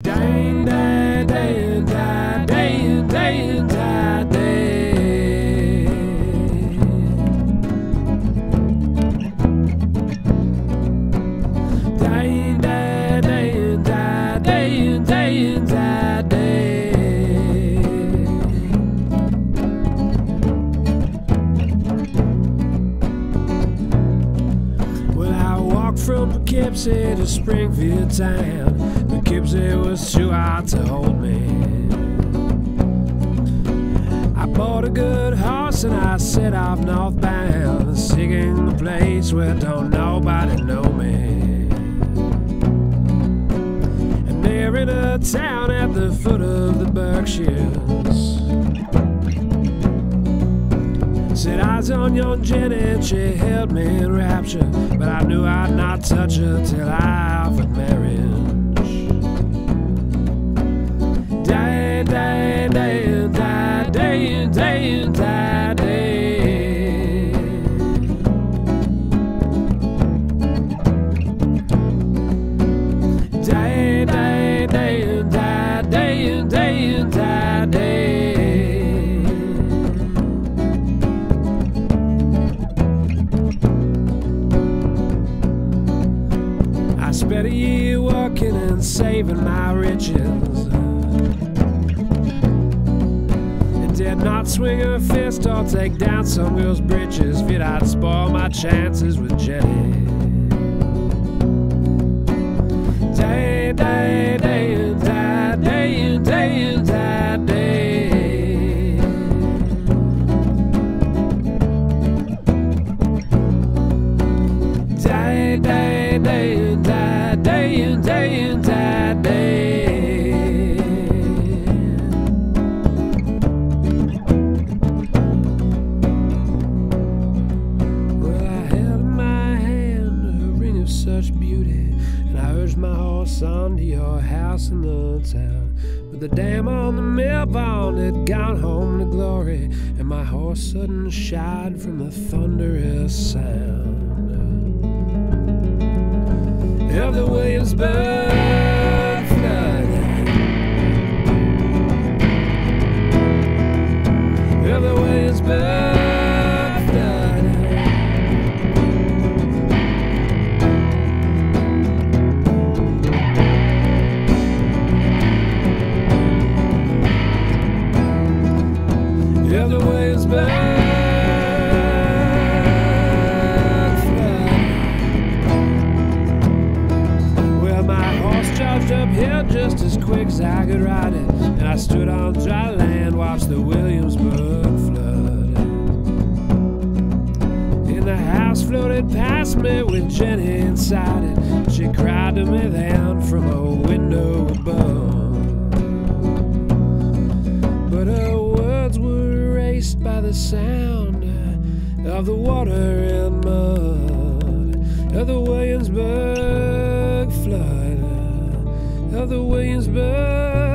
Dang, from Poughkeepsie to Springfield town. Poughkeepsie was too hot to hold me. I bought a good horse and I set off northbound, seeking a place where don't nobody know me. And there in a town at the foot of the Berkshires. Said eyes on young Jenny and she held me in rapture. But I knew I'd not touch her till I offered marriage. Spent a year working and saving my riches. And did not swing a fist or take down some girl's britches. Fit I'd spoil my chances with Jenny. Day, day. Well, I held in my hand a ring of such beauty, and I urged my horse on to your house in the town. But the dam on the mill pond had gone home to glory, and my horse sudden shied from the thunderous sound the flood. Well, my horse charged uphill just as quick as I could ride it. And I stood on dry land, watched the Williamsburg flood. And the house floated past me with Jenny inside it. She cried to me then from a window water and mud. The Williamsburg flood of the Williamsburg